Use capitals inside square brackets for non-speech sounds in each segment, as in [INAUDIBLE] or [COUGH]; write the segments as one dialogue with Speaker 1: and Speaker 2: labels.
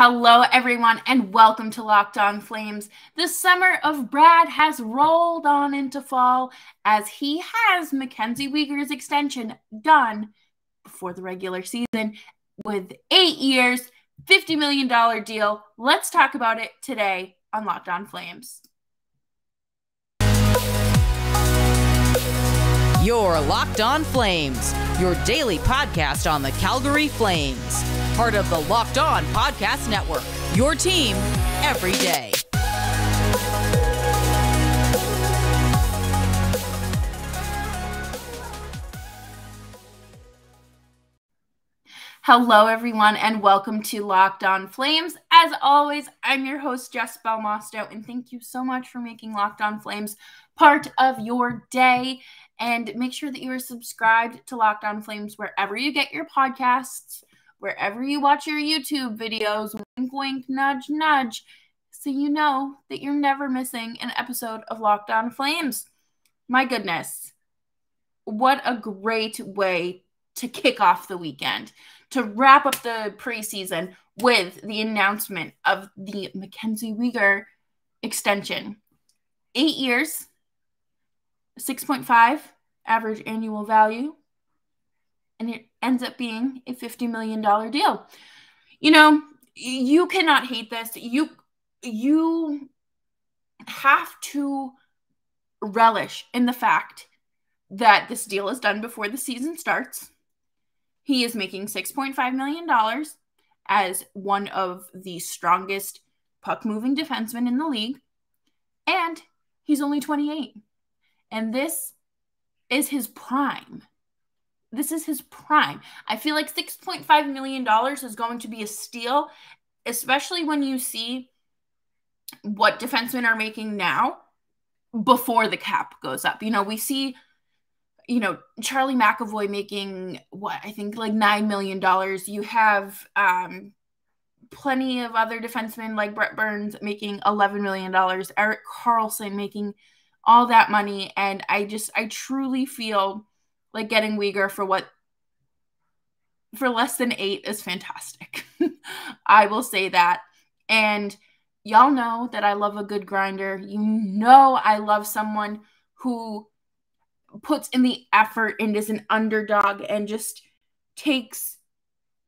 Speaker 1: Hello, everyone, and welcome to Locked On Flames. The summer of Brad has rolled on into fall as he has Mackenzie Weegar's extension done before the regular season with eight years, $50 million deal. Let's talk about it today on Locked On Flames.
Speaker 2: Your Locked On Flames, your daily podcast on the Calgary Flames part of the Locked On Podcast Network. Your team every day.
Speaker 1: Hello, everyone, and welcome to Locked On Flames. As always, I'm your host, Jess Belmosto, and thank you so much for making Locked On Flames part of your day. And make sure that you are subscribed to Locked On Flames wherever you get your podcasts wherever you watch your YouTube videos, wink, wink, nudge, nudge, so you know that you're never missing an episode of Locked On Flames. My goodness, what a great way to kick off the weekend, to wrap up the preseason with the announcement of the Mackenzie Weegar extension. Eight years, 6.5 average annual value, and it ends up being a $50 million deal. You know, you cannot hate this. You you have to relish in the fact that this deal is done before the season starts. He is making $6.5 million as one of the strongest puck moving defensemen in the league. And he's only 28. And this is his prime this is his prime. I feel like $6.5 million is going to be a steal, especially when you see what defensemen are making now before the cap goes up. You know, we see, you know, Charlie McAvoy making what I think like $9 million. You have um, plenty of other defensemen like Brent Burns making $11 million, Erik Karlsson making all that money. And I just, I truly feel like getting Weegar for what for less than eight is fantastic. [LAUGHS] I will say that. And y'all know that I love a good grinder. You know I love someone who puts in the effort and is an underdog and just takes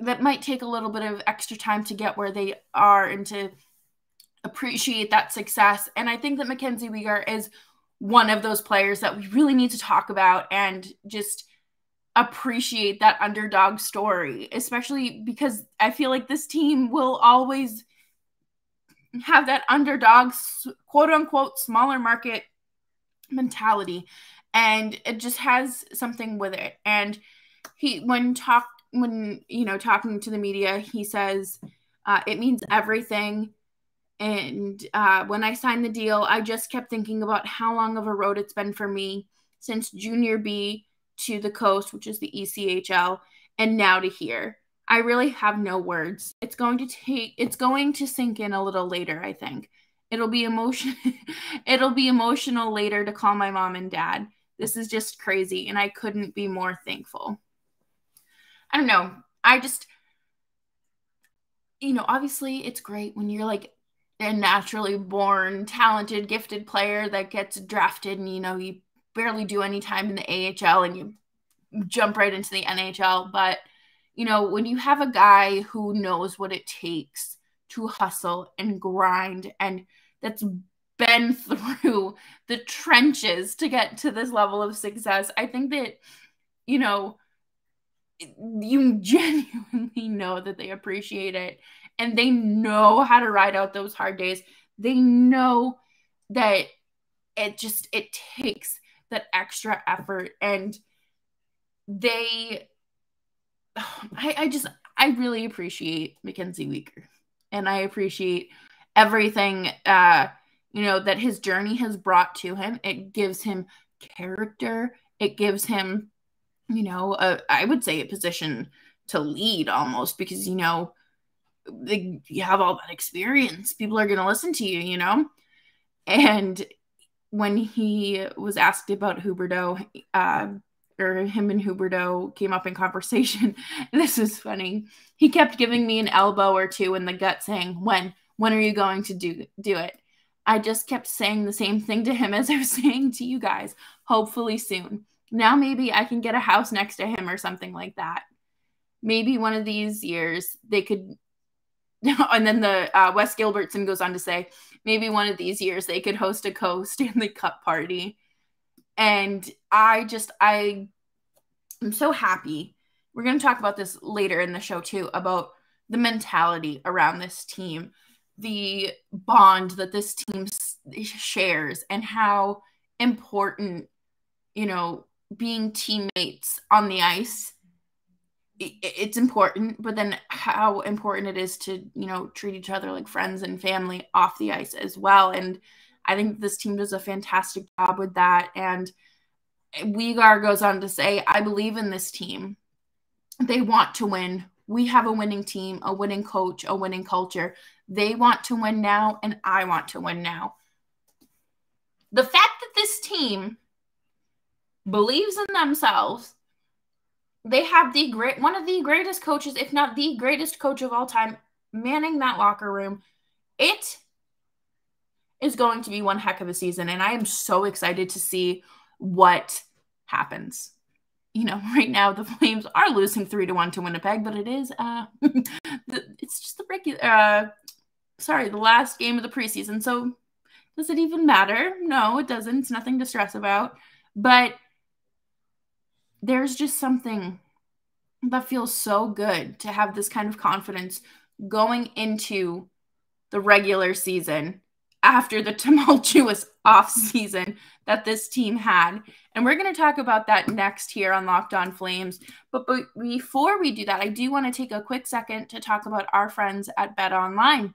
Speaker 1: that might take a little bit of extra time to get where they are and to appreciate that success. And I think that Mackenzie Weegar is one of those players that we really need to talk about and just appreciate that underdog story, especially because I feel like this team will always have that underdog, quote unquote, smaller market mentality. And it just has something with it. And he, when talk, when, you know, talking to the media, he says, uh, it means everything and uh, when I signed the deal, I just kept thinking about how long of a road it's been for me since junior B to the coast, which is the ECHL, and now to here. I really have no words. It's going to take it's going to sink in a little later, I think. It'll be emotion [LAUGHS] it'll be emotional later to call my mom and dad. This is just crazy and I couldn't be more thankful. I don't know. I just you know, obviously it's great when you're like a naturally born, talented, gifted player that gets drafted and you know you barely do any time in the AHL and you jump right into the NHL. But you know, when you have a guy who knows what it takes to hustle and grind and that's been [LAUGHS] through the trenches to get to this level of success, I think that, you know, you genuinely know that they appreciate it and they know how to ride out those hard days. They know that it just it takes that extra effort and they I, I just I really appreciate Mackenzie Weegar and I appreciate everything uh you know that his journey has brought to him. It gives him character. It gives him you know a, I would say a position to lead almost because you know you have all that experience. People are going to listen to you, you know? And when he was asked about Huberdeau, uh, or him and Huberdeau came up in conversation. [LAUGHS] this is funny. He kept giving me an elbow or two in the gut saying, When? When are you going to do do it? I just kept saying the same thing to him [LAUGHS] as I was saying to you guys. Hopefully soon. Now maybe I can get a house next to him or something like that. Maybe one of these years they could [LAUGHS] and then the uh, Wes Gilbertson goes on to say, maybe one of these years they could host a co-Stanley Cup party. And I just I I'm so happy. We're going to talk about this later in the show too about the mentality around this team, the bond that this team shares and how important you know being teammates on the ice it's important but then how important it is to you know treat each other like friends and family off the ice as well. And i think this team does a fantastic job with that. And Weegar goes on to say i believe in this team. They want to win. We have a winning team a winning coach a winning culture. They want to win now and i want to win now. The fact that this team believes in themselves they have the great one of the greatest coaches, if not the greatest coach of all time, manning that locker room. It is going to be one heck of a season, and I am so excited to see what happens. You know, [LAUGHS] right now the Flames are losing three to one to Winnipeg, but it is uh, [LAUGHS] it's just the regular. Uh, sorry, the last game of the preseason. So does it even matter? No, it doesn't. It's nothing to stress about. But there's just something that feels so good to have this kind of confidence going into the regular season after the [LAUGHS] tumultuous off season that this team had. And we're going to talk about that next here on Locked On Flames. But, but before we do that, I do want to take a quick second to talk about our friends at Bet Online.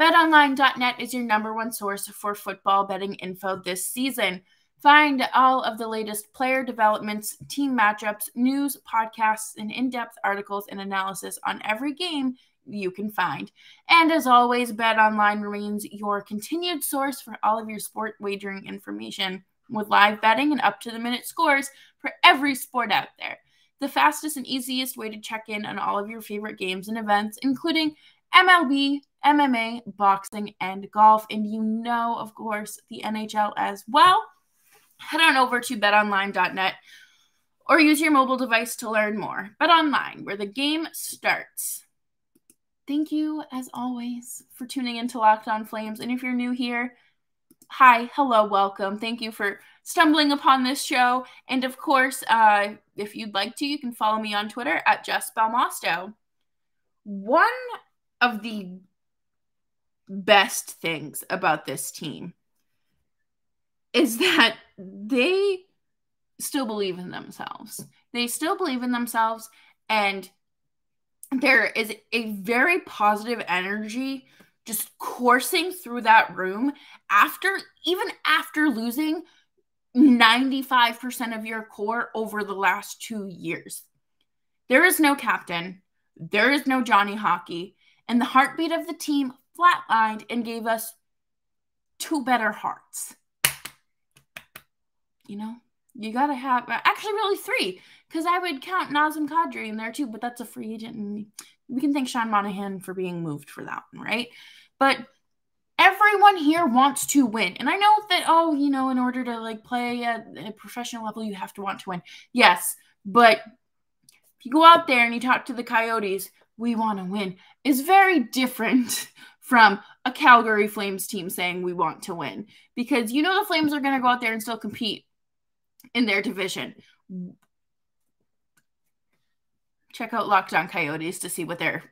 Speaker 1: BetOnline.net is your number one source for football betting info this season. Find all of the latest player developments, team matchups, news, podcasts, and in depth articles and analysis on every game you can find. And as always, Bet Online remains your continued source for all of your sport wagering information with live betting and up to the minute scores for every sport out there. The fastest and easiest way to check in on all of your favorite games and events, including MLB, MMA, boxing, and golf. And you know, of course, the NHL as well head on over to betonline.net or use your mobile device to learn more. BetOnline, where the game starts. Thank you, as always, for tuning into Locked On Flames. And if you're new here, hi, hello, welcome. Thank you for stumbling upon this show. And of course, uh, if you'd like to, you can follow me on Twitter at Jess Belmosto. One of the best things about this team is that they still believe in themselves. They still believe in themselves, and there is a very positive energy just coursing through that room after, even after losing 95% of your core over the last two years. There is no captain, there is no Johnny Hockey, and the heartbeat of the team flatlined and gave us two better hearts you know, you gotta have actually really three because I would count Nazem Kadri in there too, but that's a free agent, and we can thank Sean Monahan for being moved for that one, right? But everyone here wants to win, and I know that oh, you know, in order to like play at a professional level, you have to want to win. Yes, but if you go out there and you talk to the Coyotes, we want to win is very different [LAUGHS] from a Calgary Flames team saying we want to win because you know the Flames are going to go out there and still compete in their division. Check out Locked On Coyotes to see what they're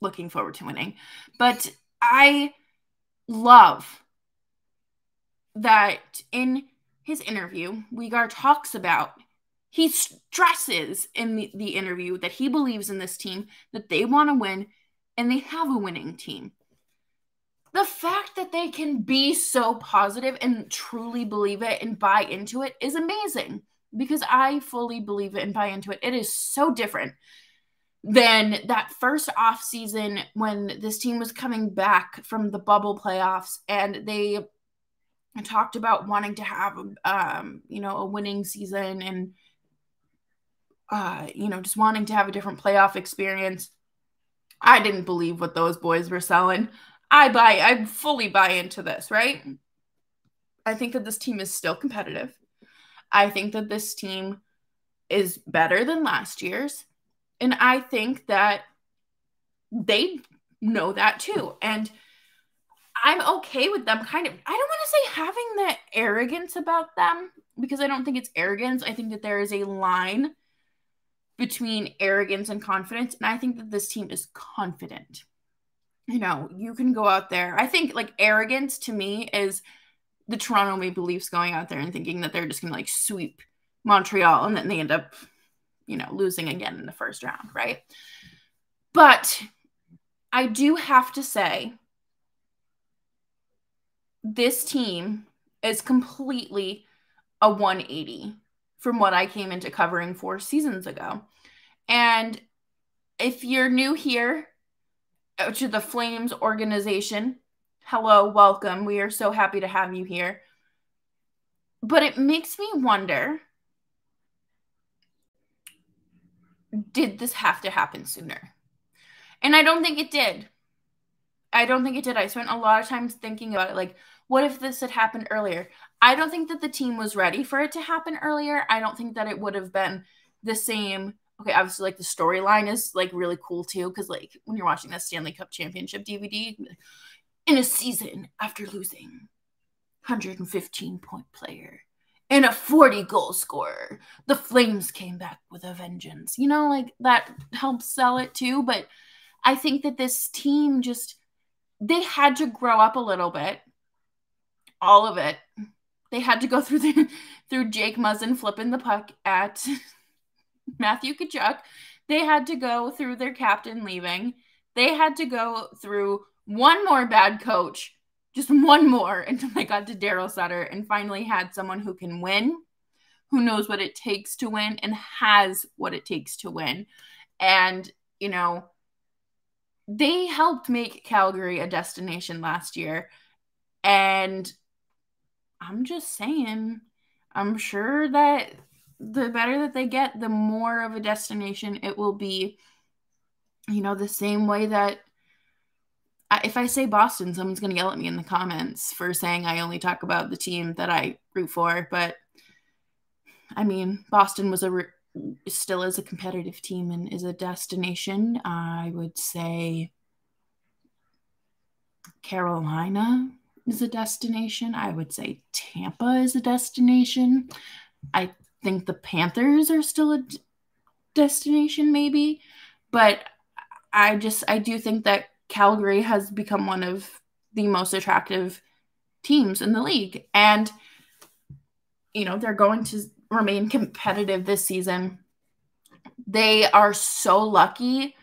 Speaker 1: looking forward to winning. But I love that in his interview, Weegar talks about he stresses in the, the interview that he believes in this team, that they want to win, and they have a winning team the fact that they can be so positive and truly believe it and buy into it is amazing because I fully believe it and buy into it. It is so different than that first off season when this team was coming back from the bubble playoffs and they talked about wanting to have um, you know a winning season and uh, you know, just wanting to have a different playoff experience. I didn't believe what those boys were selling. I buy, I fully buy into this, right? Mm-hmm. I think that this team is still competitive. I think that this team is better than last year's. And I think that they know that too. And I'm okay with them kind of, I don't want to say having the arrogance about them because I don't think it's arrogance. I think that there is a line between arrogance and confidence. And I think that this team is confident. You know, you can go out there. I think like arrogance to me is the Toronto Maple Leafs going out there and thinking that they're just going to like sweep Montreal and then they end up, you know, losing again in the first round, right? But I do have to say, this team is completely a 180 from what I came into covering four seasons ago. And if you're new here Uh, to the Flames organization, hello, welcome. We are so happy to have you here. But it makes me wonder did this have to happen sooner? And I don't think it did. I don't think it did. I spent a lot of time thinking about it like, what if this had happened earlier? I don't think that the team was ready for it to happen earlier. I don't think that it would have been the same. Okay, obviously, like the storyline is like really cool too, because like when you're watching the Stanley Cup Championship DVD, in a season after losing 115 point player and a 40 goal scorer, the Flames came back with a vengeance. You know, like that helps sell it too. But I think that this team just, they had to grow up a little bit. All of it they had to go through the [LAUGHS] through Jake Muzzin flipping the puck at Matthew Tkachuk. They had to go through their captain leaving. They had to go through one more bad coach, just one more until they got to Darryl Sutter and finally had someone who can win, who knows what it takes to win and has what it takes to win. And, you know, they helped make Calgary a destination last year. And I'm just saying, I'm sure that the better that they get, the more of a destination it will be. You know, the same way that if I say Boston, someone's going to yell at me in the comments for saying I only talk about the team that I root for. But I mean, Boston was a still is a competitive team and is a destination. I would say Carolina is a destination. I would say Tampa is a destination. I think the Panthers are still a d- destination, maybe. But I just, I do think that Calgary has become one of the most attractive teams in the league. And, you know, they're going to remain competitive this season. They are so lucky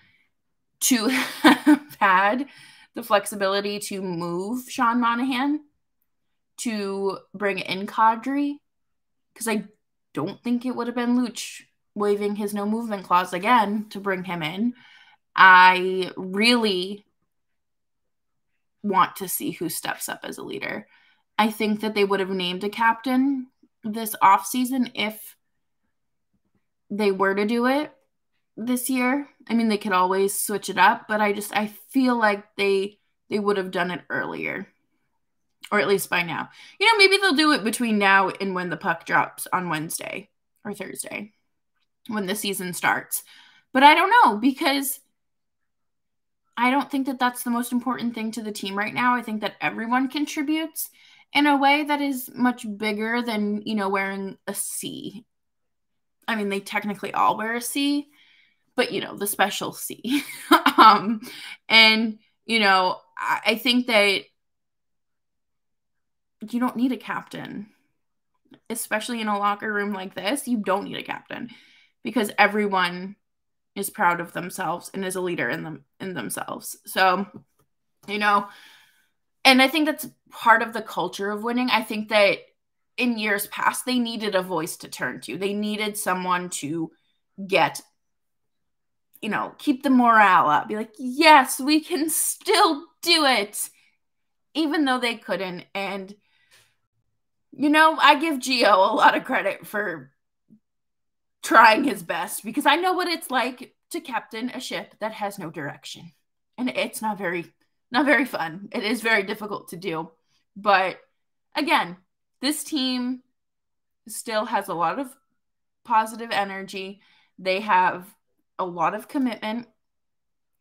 Speaker 1: to [LAUGHS] have had the flexibility to move Sean Monahan to bring in Kadri because I don't think it would have been Luch waiving his no movement clause again to bring him in. I really want to see who steps up as a leader. I think that they would have named a captain this offseason if they were to do it this year. I mean, they could always switch it up, but I just I feel like they they would have done it earlier. Or at least by now. You know, maybe they'll do it between now and when the puck drops on Wednesday or Thursday when the season starts. But I don't know because I don't think that that's the most important thing to the team right now. I think that everyone contributes in a way that is much bigger than, you know, wearing a C. I mean, they technically all wear a C, but you know, the special C. [LAUGHS] um, and you know, I, I think that you don't need a captain, especially in a locker room like this. You don't need a captain because everyone is proud of themselves and is a leader in them in themselves. So, you know, and I think that's part of the culture of winning. I think that in years past they needed a voice to turn to. They needed someone to get you know, keep the morale up. Be like, yes, we can still do it, even though they couldn't. And, you know, I give Gio a lot of credit for trying his best because I know what it's like to captain a ship that has no direction. And it's not very not very fun. It is very difficult to do. But again, this team still has a lot of positive energy. They have a lot of commitment.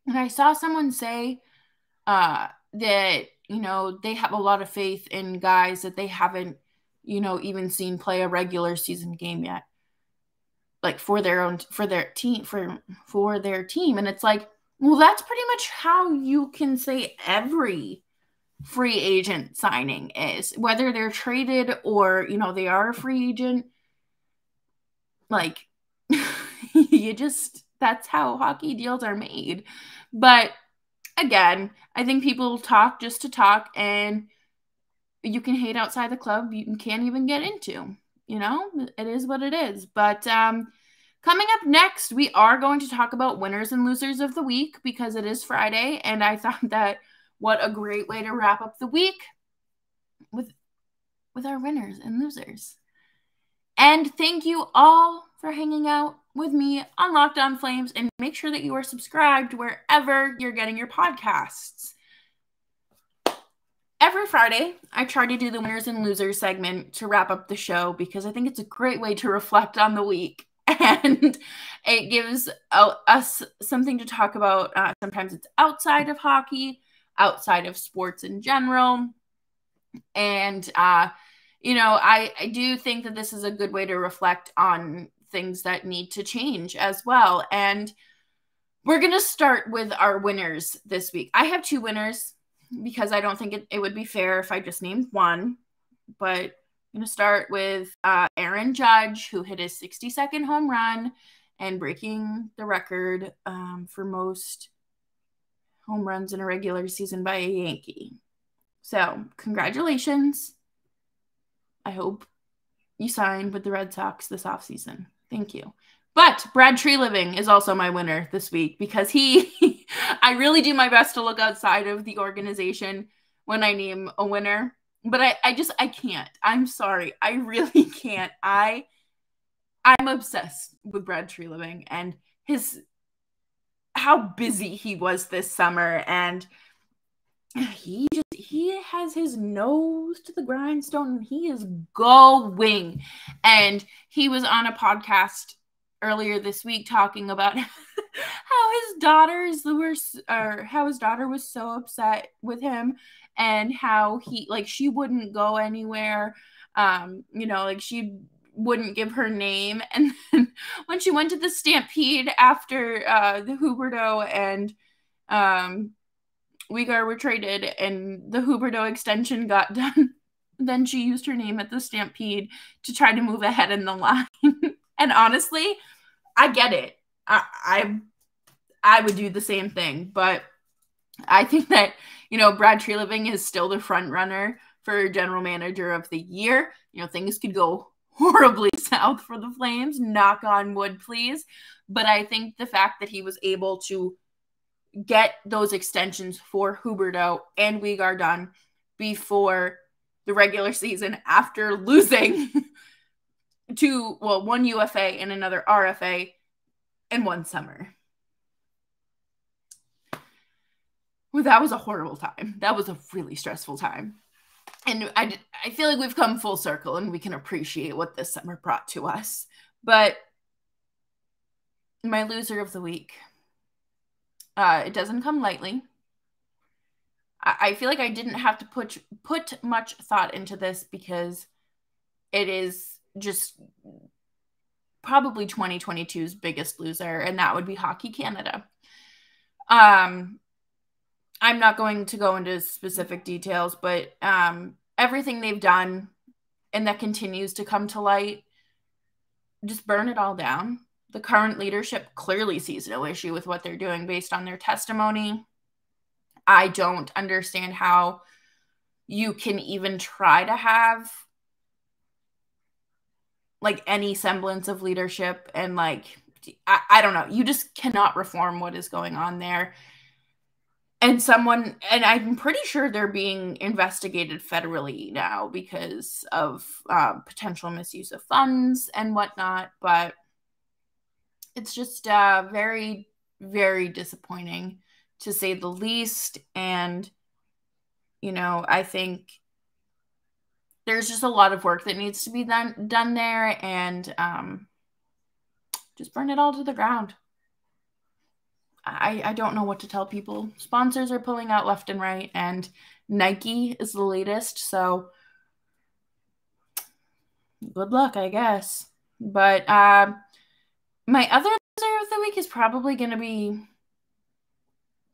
Speaker 1: And I saw someone say uh, that, you know, they have a lot of faith in guys that they haven't, you know, even seen play a regular season game yet. Like for their own for their team for for their team. And it's like, well, that's pretty much how you can say every free agent signing is, whether they're traded or, you know, they are a free agent. Like, [LAUGHS] you just, that's how hockey deals are made. But again, I think people talk just to talk and you can hate outside the club you can't even get into. You know, it is what it is. But um Coming up next, we are going to talk about winners and losers of the week because it is Friday, and I [LAUGHS] thought that what a great way to wrap up the week with with our winners and losers. And thank you all for hanging out with me on Locked On Flames and make sure that you are subscribed wherever you're getting your podcasts. Every Friday, I try to do the winners and losers segment to wrap up the show because I think it's a great way to reflect on the week [LAUGHS] and it gives us something to talk about. Uh, sometimes it's outside of hockey, outside of sports in general. And, uh, you know, I, I do think that this is a good way to reflect on things that need to change as well. And we're going to start with our winners this week. I have two winners because I don't think it, it would be fair if I just named one. But I'm going to start with uh, Aaron Judge, who hit his 60 second home run and breaking the record um, for most home runs in a regular season by a Yankee. So, congratulations. I hope you sign with the Red Sox this offseason. Thank you. But Brad Treliving is also my winner this week because he, [LAUGHS] I really do my best to look outside of the organization when I name a winner. But I, I just, I can't. I'm sorry. I really [LAUGHS] can't. I, I'm obsessed with Brad Treliving and his how busy he was this summer and he just he has his nose to the grindstone and he is going and he was on a podcast earlier this week talking about [LAUGHS] how his daughters were or how his daughter was so upset with him and how he like she wouldn't go anywhere um you know like she wouldn't give her name. [LAUGHS] And then when she went to the Stampede after uh, the Huberdeau and um, Weegar were traded and the Huberdeau extension got [LAUGHS] done, then she used her name at the Stampede to try to move ahead in the line. [LAUGHS] and honestly, I get it. I, I I would do the same thing, but I think that you know Brad Treliving is still the front runner for general manager of the year. You know things could go [LAUGHS] horribly south for the Flames. Knock on wood, please. But I think the fact that he was able to get those extensions for Huberdeau and Weegar done before the regular season after [LAUGHS] losing to, well, one UFA and another RFA in one summer. Well, that was a horrible time. That was a really stressful time and I, I feel like we've come full circle and we can appreciate what this summer brought to us. But my loser of the week, uh, it doesn't come lightly. I, I feel like I didn't have to put put much thought into this because it is just probably 2022's biggest loser, and that would be Hockey Canada. Um, I'm not going to go into specific details, but um, everything they've done and that continues to come to light, just burn it all down. The current leadership clearly sees no issue with what they're doing based on their testimony. I don't understand how you can even try to have like any semblance of leadership and like I, I don't know you just cannot reform what is going on there and someone and i'm pretty sure they're being investigated federally now because of uh, potential misuse of funds and whatnot but it's just uh, very, very disappointing to say the least. And, you know, I think there's just a lot of work that needs to be done done there and um, just burn it all to the ground. I, I don't know what to tell people. Sponsors are pulling out left and right, and Nike is the latest. So good luck, I guess. But uh, my other loser of the week is probably going to be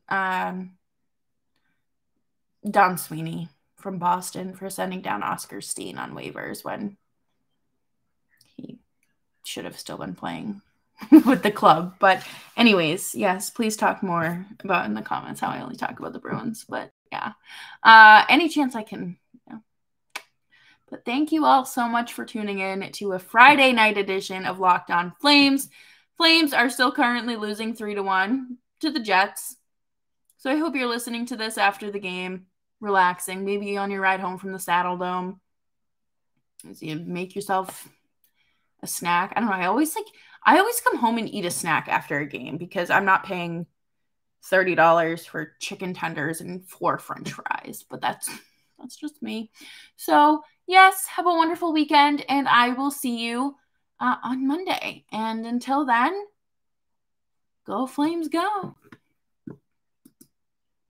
Speaker 1: um, Don Sweeney from Boston for sending down Oskar Steen on waivers when he should have still been playing [LAUGHS] with the club. But, anyways, yes, please talk more about in the comments how I only talk about the Bruins. But yeah, uh, any chance I can. But thank you all so much for tuning in to a Friday night edition of Locked On Flames. Flames are still currently losing three to one to the Jets. So I hope you're listening to this after the game, relaxing, maybe on your ride home from the Saddledome. You make yourself a snack. I don't know. I always like I always come home and eat a snack after a game because I'm not paying $30 for chicken tenders and four french fries, but that's that's just me. So, yes, have a wonderful weekend and I will see you uh, on Monday. And until then, go Flames go.